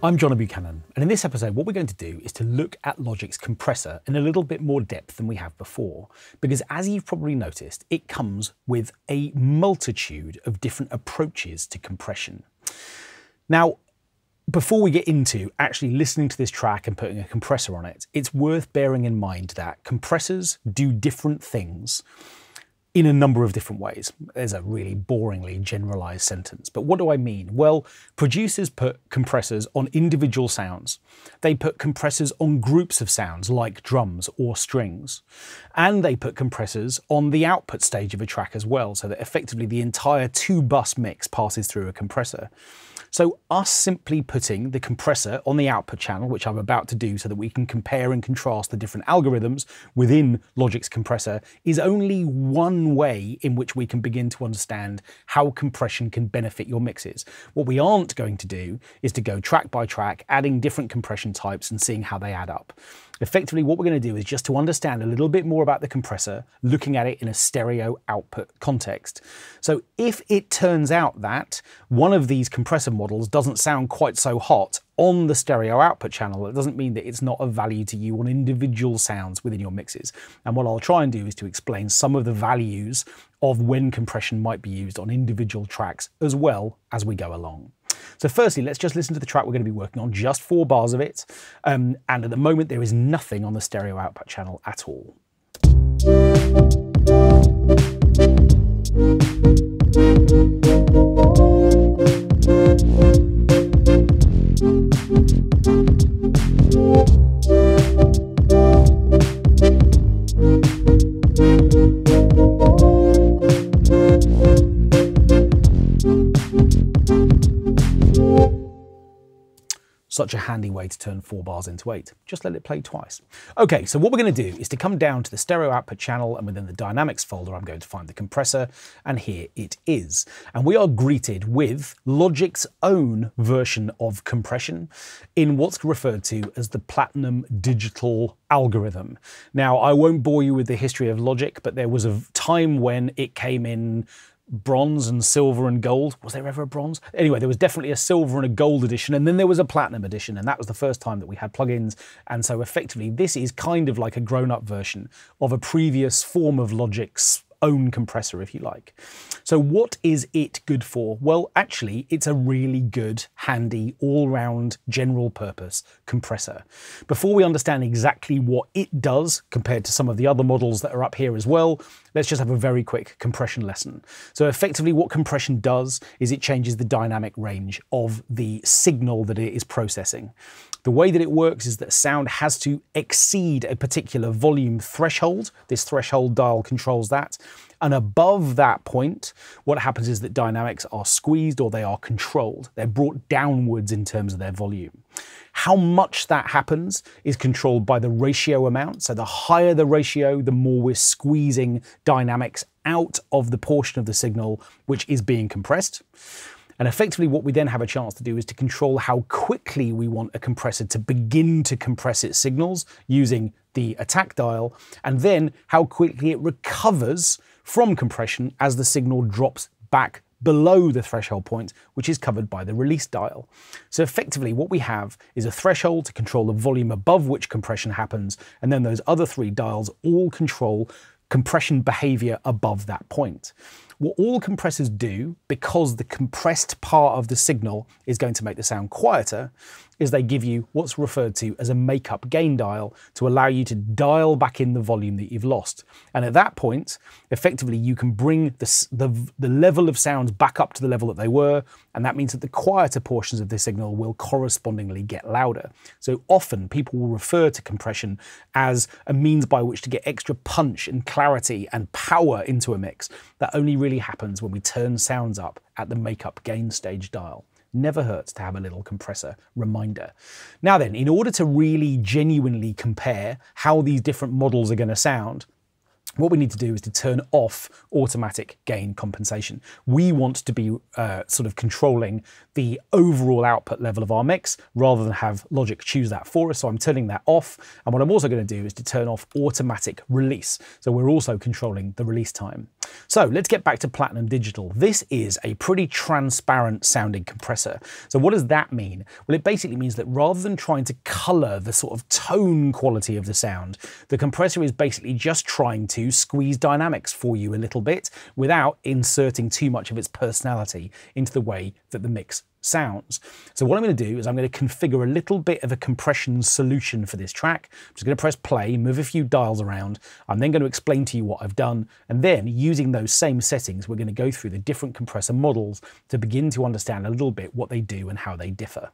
I'm Jono Buchanan, and in this episode, what we're going to do is to look at Logic's compressor in a little bit more depth than we have before. Because as you've probably noticed, it comes with a multitude of different approaches to compression. Now, before we get into actually listening to this track and putting a compressor on it, it's worth bearing in mind that compressors do different things in a number of different ways. There's a really boringly generalized sentence. But what do I mean? Well, producers put compressors on individual sounds. They put compressors on groups of sounds like drums or strings. And they put compressors on the output stage of a track as well, so that effectively the entire two bus mix passes through a compressor. So us simply putting the compressor on the output channel, which I'm about to do so that we can compare and contrast the different algorithms within Logic's compressor, is only one way in which we can begin to understand how compression can benefit your mixes. What we aren't going to do is to go track by track, adding different compression types and seeing how they add up. Effectively, what we're going to do is just to understand a little bit more about the compressor, looking at it in a stereo output context. So if it turns out that one of these compressor models doesn't sound quite so hot on the stereo output channel, it doesn't mean that it's not of value to you on individual sounds within your mixes. And what I'll try and do is to explain some of the values of when compression might be used on individual tracks as well as we go along. So firstly, let's just listen to the track we're going to be working on, just four bars of it. Um, and at the moment, there is nothing on the stereo output channel at all. Such a handy way to turn four bars into eight. Just let it play twice. Okay, so what we're going to do is to come down to the stereo output channel and within the dynamics folder, I'm going to find the compressor and here it is. And we are greeted with Logic's own version of compression in what's referred to as the Platinum Digital algorithm. Now, I won't bore you with the history of Logic, but there was a time when it came in bronze and silver and gold. Was there ever a bronze? Anyway, there was definitely a silver and a gold edition, and then there was a platinum edition, and that was the first time that we had plugins. And so effectively, this is kind of like a grown up version of a previous form of Logic's own compressor, if you like. So what is it good for? Well, actually, it's a really good, handy, all-round, general purpose compressor. Before we understand exactly what it does compared to some of the other models that are up here as well, let's just have a very quick compression lesson. So effectively what compression does is it changes the dynamic range of the signal that it is processing. The way that it works is that sound has to exceed a particular volume threshold. This threshold dial controls that. And above that point, what happens is that dynamics are squeezed or they are controlled. They're brought downwards in terms of their volume. How much that happens is controlled by the ratio amount. So the higher the ratio, the more we're squeezing dynamics out of the portion of the signal which is being compressed. And effectively what we then have a chance to do is to control how quickly we want a compressor to begin to compress its signals using the attack dial, and then how quickly it recovers from compression as the signal drops back below the threshold point, which is covered by the release dial. So effectively what we have is a threshold to control the volume above which compression happens, and then those other three dials all control compression behavior above that point. What all compressors do, because the compressed part of the signal is going to make the sound quieter, is they give you what's referred to as a makeup gain dial to allow you to dial back in the volume that you've lost. And at that point, effectively, you can bring the, the, the level of sounds back up to the level that they were, and that means that the quieter portions of the signal will correspondingly get louder. So often people will refer to compression as a means by which to get extra punch and clarity and power into a mix. That only really happens when we turn sounds up at the makeup gain stage dial never hurts to have a little compressor reminder. Now then, in order to really genuinely compare how these different models are going to sound, what we need to do is to turn off automatic gain compensation. We want to be uh, sort of controlling the overall output level of our mix rather than have Logic choose that for us. So I'm turning that off. And what I'm also going to do is to turn off automatic release. So we're also controlling the release time. So let's get back to Platinum Digital. This is a pretty transparent sounding compressor. So what does that mean? Well, it basically means that rather than trying to color the sort of tone quality of the sound, the compressor is basically just trying to squeeze dynamics for you a little bit without inserting too much of its personality into the way that the mix sounds. So what I'm going to do is I'm going to configure a little bit of a compression solution for this track. I'm just going to press play, move a few dials around. I'm then going to explain to you what I've done. And then using those same settings, we're going to go through the different compressor models to begin to understand a little bit what they do and how they differ.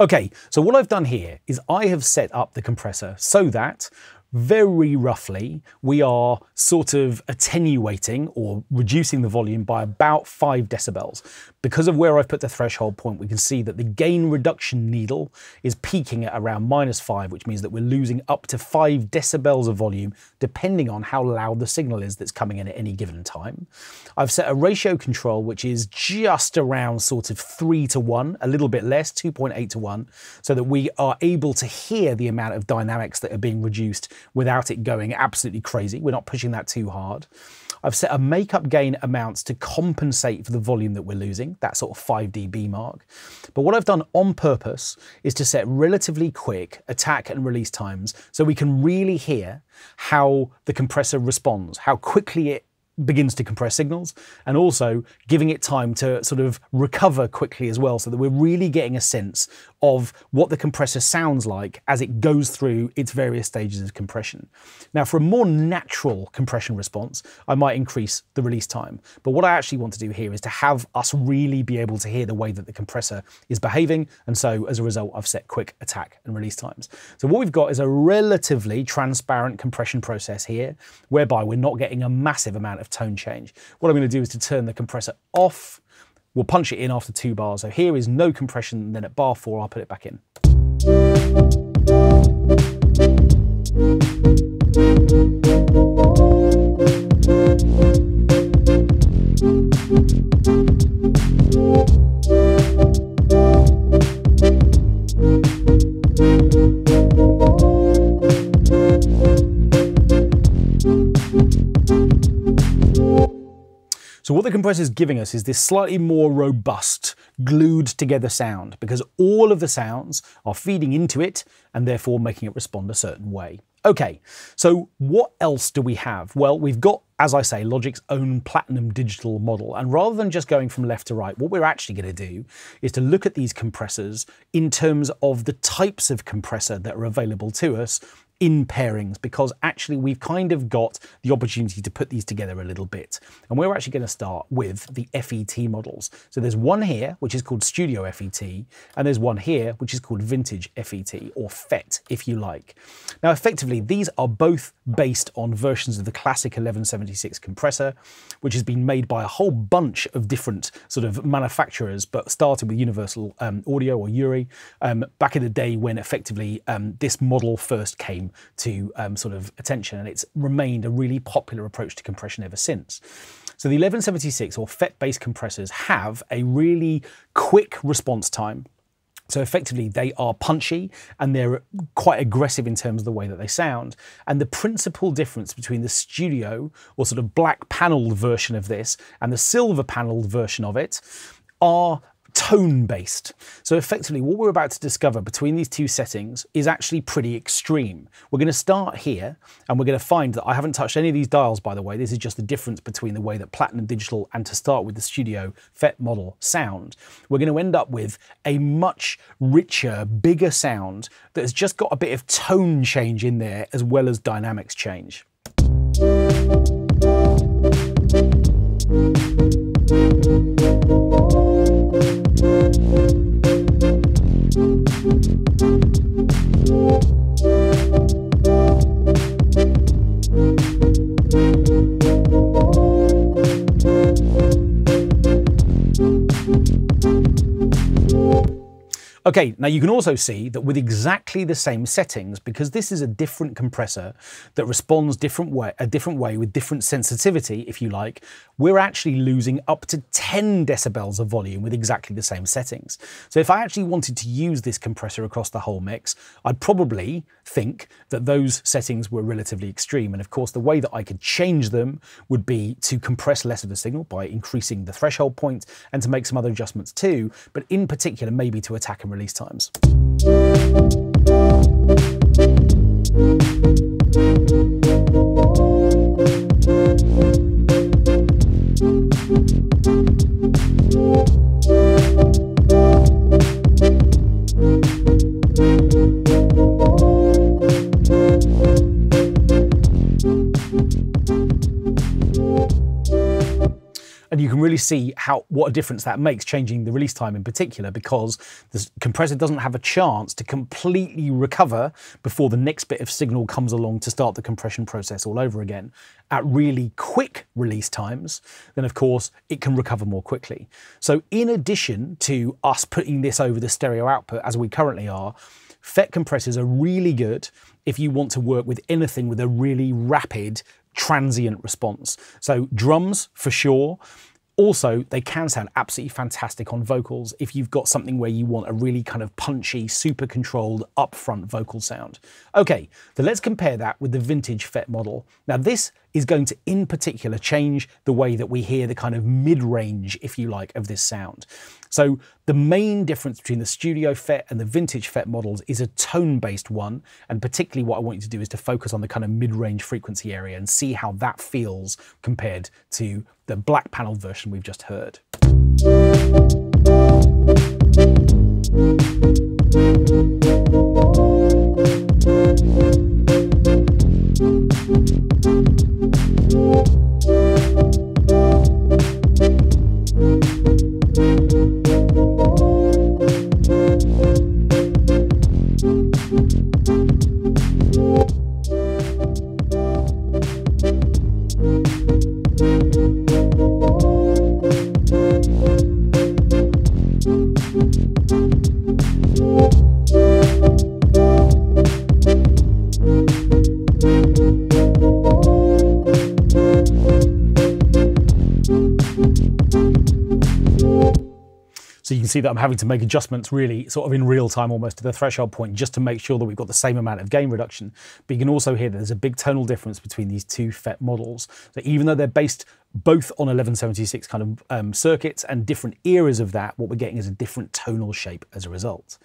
Okay, so what I've done here is I have set up the compressor so that very roughly, we are sort of attenuating or reducing the volume by about 5 decibels. Because of where I've put the threshold point, we can see that the gain reduction needle is peaking at around minus 5, which means that we're losing up to 5 decibels of volume, depending on how loud the signal is that's coming in at any given time. I've set a ratio control, which is just around sort of 3 to 1, a little bit less, 2.8 to 1, so that we are able to hear the amount of dynamics that are being reduced without it going absolutely crazy. We're not pushing that too hard. I've set a makeup gain amounts to compensate for the volume that we're losing, that sort of 5 dB mark. But what I've done on purpose is to set relatively quick attack and release times so we can really hear how the compressor responds, how quickly it begins to compress signals and also giving it time to sort of recover quickly as well so that we're really getting a sense of what the compressor sounds like as it goes through its various stages of compression. Now for a more natural compression response I might increase the release time but what I actually want to do here is to have us really be able to hear the way that the compressor is behaving and so as a result I've set quick attack and release times. So what we've got is a relatively transparent compression process here whereby we're not getting a massive amount of tone change. What I'm going to do is to turn the compressor off. We'll punch it in after two bars. So here is no compression, then at bar four, I'll put it back in. Compressor is giving us is this slightly more robust, glued together sound because all of the sounds are feeding into it and therefore making it respond a certain way. Okay, so what else do we have? Well, we've got, as I say, Logic's own Platinum digital model. And rather than just going from left to right, what we're actually going to do is to look at these compressors in terms of the types of compressor that are available to us in pairings because actually we've kind of got the opportunity to put these together a little bit. And we're actually going to start with the FET models. So there's one here, which is called Studio FET, and there's one here, which is called Vintage FET, or FET, if you like. Now, effectively, these are both based on versions of the classic 1176 compressor, which has been made by a whole bunch of different sort of manufacturers, but started with Universal um, Audio or UREI um, back in the day when effectively um, this model first came to um, sort of attention, and it's remained a really popular approach to compression ever since. So the 1176 or FET-based compressors have a really quick response time. So effectively, they are punchy and they're quite aggressive in terms of the way that they sound. And the principal difference between the studio or sort of black paneled version of this and the silver paneled version of it are tone based. So effectively what we're about to discover between these two settings is actually pretty extreme. We're going to start here and we're going to find that I haven't touched any of these dials by the way. This is just the difference between the way that Platinum Digital and to start with the Studio FET model sound. We're going to end up with a much richer, bigger sound that has just got a bit of tone change in there as well as dynamics change. Okay, now you can also see that with exactly the same settings, because this is a different compressor that responds different way, a different way with different sensitivity, if you like, we're actually losing up to 10 decibels of volume with exactly the same settings. So if I actually wanted to use this compressor across the whole mix, I'd probably think that those settings were relatively extreme. And of course, the way that I could change them would be to compress less of the signal by increasing the threshold point and to make some other adjustments too, but in particular, maybe to attack and release times. And you can really see how what a difference that makes, changing the release time in particular, because the compressor doesn't have a chance to completely recover before the next bit of signal comes along to start the compression process all over again. At really quick release times, then of course it can recover more quickly. So in addition to us putting this over the stereo output as we currently are, FET compressors are really good if you want to work with anything with a really rapid transient response. So drums for sure. Also, they can sound absolutely fantastic on vocals if you've got something where you want a really kind of punchy, super controlled, upfront vocal sound. Okay, so let's compare that with the vintage FET model. Now this is going to in particular change the way that we hear the kind of mid-range, if you like, of this sound. So the main difference between the studio FET and the vintage FET models is a tone-based one, and particularly what I want you to do is to focus on the kind of mid-range frequency area and see how that feels compared to the black panel version we've just heard. See that I'm having to make adjustments really sort of in real time almost to the threshold point just to make sure that we've got the same amount of gain reduction. But you can also hear that there's a big tonal difference between these two FET models. So even though they're based both on 1176 kind of um, circuits and different eras of that, what we're getting is a different tonal shape as a result.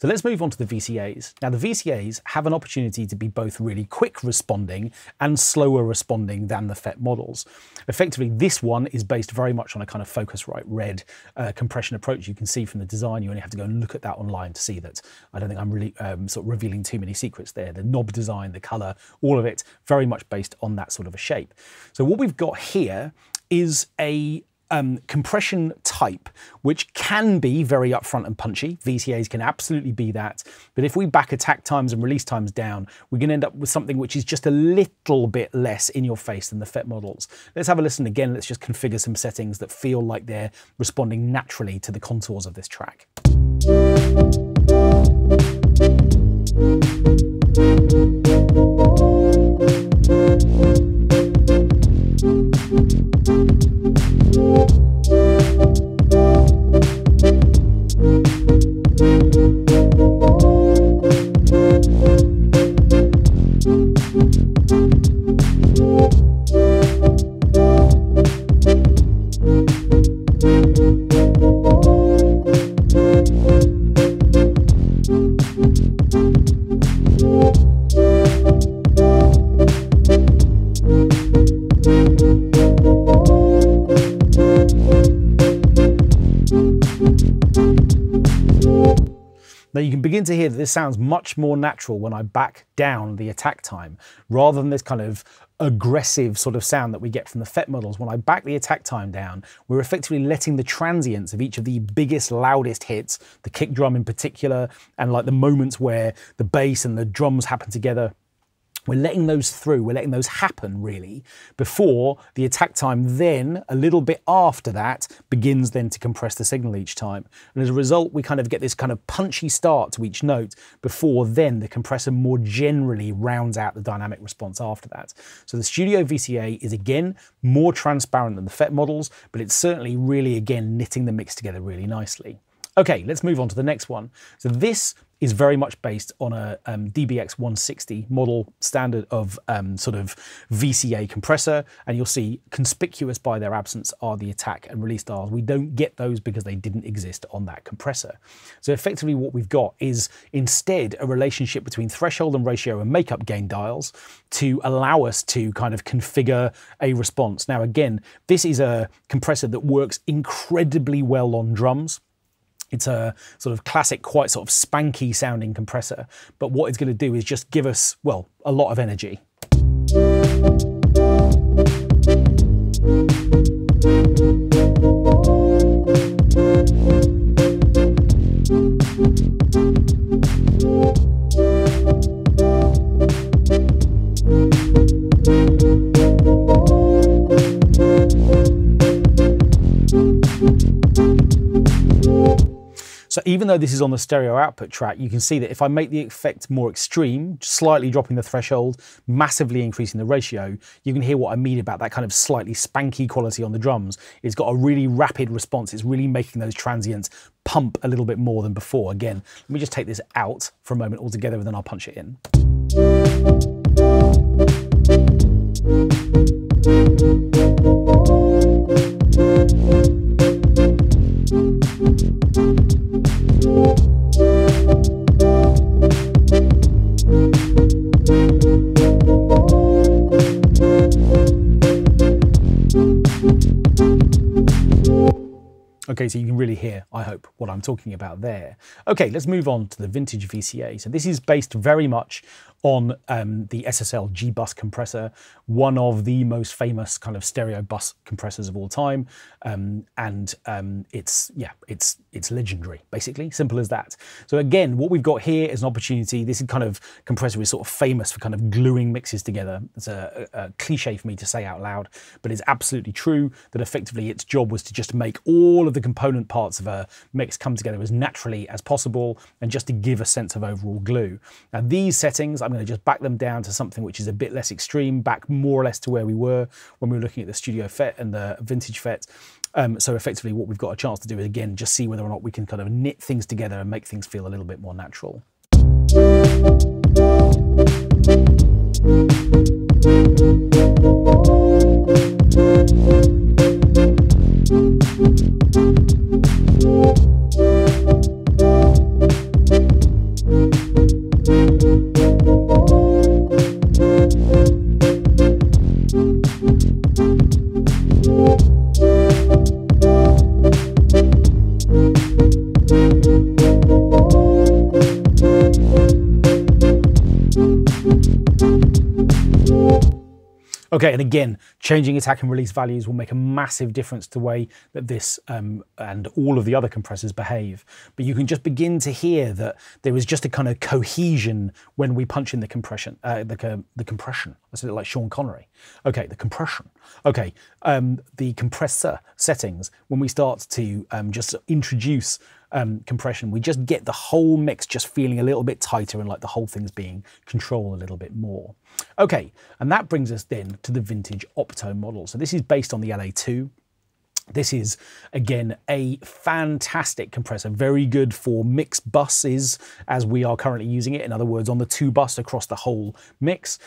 So let's move on to the VCAs. Now the VCAs have an opportunity to be both really quick responding and slower responding than the FET models. Effectively, this one is based very much on a kind of Focusrite red uh, compression approach. You can see from the design, you only have to go and look at that online to see that. I don't think I'm really um, sort of revealing too many secrets there. The knob design, the color, all of it, very much based on that sort of a shape. So what we've got here is a um, compression type, which can be very upfront and punchy. VCAs can absolutely be that. But if we back attack times and release times down, we're going to end up with something which is just a little bit less in your face than the FET models. Let's have a listen again. Let's just configure some settings that feel like they're responding naturally to the contours of this track. Begin to hear that this sounds much more natural when I back down the attack time, rather than this kind of aggressive sort of sound that we get from the FET models. When I back the attack time down, we're effectively letting the transients of each of the biggest, loudest hits, the kick drum in particular, and like the moments where the bass and the drums happen together, we're letting those through, we're letting those happen really before the attack time then, a little bit after that, begins then to compress the signal each time. And as a result, we kind of get this kind of punchy start to each note before then the compressor more generally rounds out the dynamic response after that. So the Studio VCA is again more transparent than the FET models, but it's certainly really again knitting the mix together really nicely. Okay, let's move on to the next one. So this is very much based on a um, DBX 160 model standard of um, sort of VCA compressor. And you'll see conspicuous by their absence are the attack and release dials. We don't get those because they didn't exist on that compressor. So effectively what we've got is instead a relationship between threshold and ratio and makeup gain dials to allow us to kind of configure a response. Now, again, this is a compressor that works incredibly well on drums. It's a sort of classic, quite sort of spanky sounding compressor, but what it's going to do is just give us, well, a lot of energy. Even though this is on the stereo output track, you can see that if I make the effect more extreme, slightly dropping the threshold, massively increasing the ratio, you can hear what I mean about that kind of slightly spanky quality on the drums. It's got a really rapid response. It's really making those transients pump a little bit more than before. Again, let me just take this out for a moment altogether and then I'll punch it in. Okay, so you can really hear, I hope, what I'm talking about there. Okay, let's move on to the vintage VCA. So this is based very much on um, the SSL G-Bus compressor, one of the most famous kind of stereo bus compressors of all time. Um, and um, it's, yeah, it's, it's legendary, basically, simple as that. So again, what we've got here is an opportunity. This kind of compressor is sort of famous for kind of gluing mixes together. It's a, a, cliche for me to say out loud, but it's absolutely true that effectively its job was to just make all of the component parts of a mix come together as naturally as possible and just to give a sense of overall glue. Now these settings, I'm going to just back them down to something which is a bit less extreme, back more or less to where we were when we were looking at the Studio FET and the Vintage FET. Um, so effectively what we've got a chance to do is again, just see whether or not we can kind of knit things together and make things feel a little bit more natural. Again, changing attack and release values will make a massive difference to the way that this um, and all of the other compressors behave. But you can just begin to hear that there is just a kind of cohesion when we punch in the compression, uh, the, the compression. I said it like Sean Connery. Okay, the compression. Okay, um, the compressor settings, when we start to um, just introduce um, compression, we just get the whole mix just feeling a little bit tighter and like the whole thing's being controlled a little bit more. Okay, and that brings us then to the vintage Model. So this is based on the LA2. This is, again, a fantastic compressor, very good for mixed buses as we are currently using it. In other words, on the two bus across the whole mix.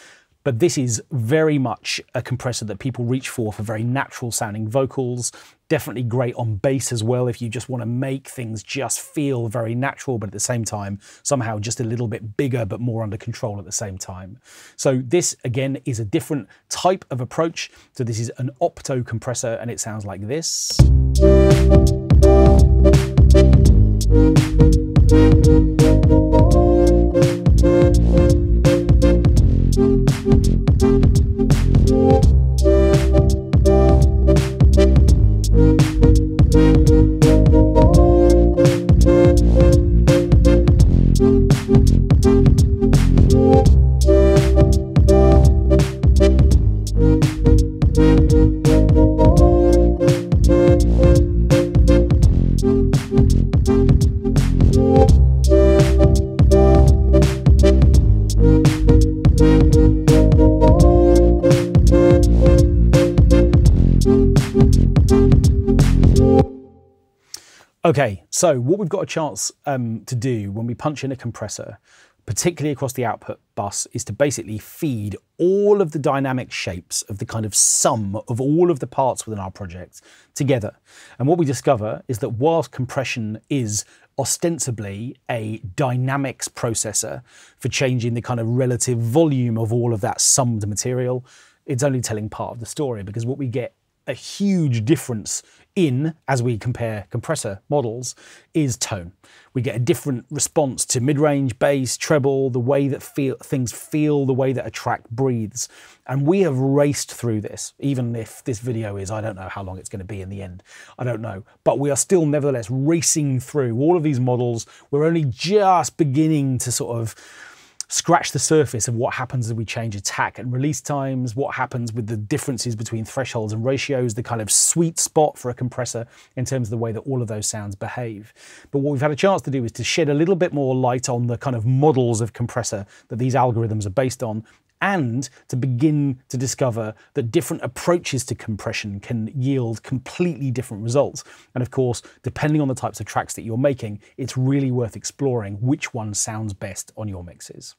But this is very much a compressor that people reach for for very natural sounding vocals. Definitely great on bass as well if you just want to make things just feel very natural, but at the same time, somehow just a little bit bigger, but more under control at the same time. So this again is a different type of approach. So this is an opto compressor and it sounds like this. So what we've got a chance um, to do when we punch in a compressor, particularly across the output bus, is to basically feed all of the dynamic shapes of the kind of sum of all of the parts within our project together. And what we discover is that whilst compression is ostensibly a dynamics processor for changing the kind of relative volume of all of that summed material, it's only telling part of the story because what we get a huge difference in, as we compare compressor models, is tone. We get a different response to mid-range, bass, treble, the way that feel, things feel, the way that a track breathes. And we have raced through this, even if this video is, I don't know how long it's going to be in the end, I don't know. But we are still nevertheless racing through all of these models. We're only just beginning to sort of scratch the surface of what happens as we change attack and release times, what happens with the differences between thresholds and ratios, the kind of sweet spot for a compressor in terms of the way that all of those sounds behave. But what we've had a chance to do is to shed a little bit more light on the kind of models of compressor that these algorithms are based on and to begin to discover that different approaches to compression can yield completely different results. And of course, depending on the types of tracks that you're making, it's really worth exploring which one sounds best on your mixes.